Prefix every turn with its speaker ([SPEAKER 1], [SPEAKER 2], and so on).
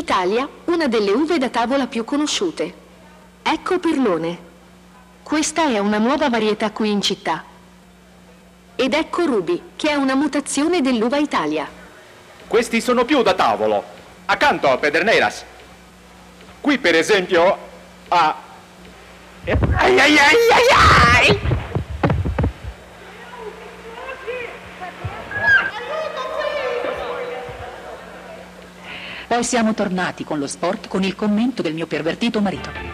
[SPEAKER 1] Italia una delle uve da tavola più conosciute. Ecco Perlone. Questa è una nuova varietà qui in città. Ed ecco Ruby, che è una mutazione dell'uva Italia.
[SPEAKER 2] Questi sono più da tavolo, accanto a Pederneiras. Qui per esempio a... Ai ai ai ai ai!
[SPEAKER 3] Poi siamo tornati con lo sport con il commento del mio pervertito marito.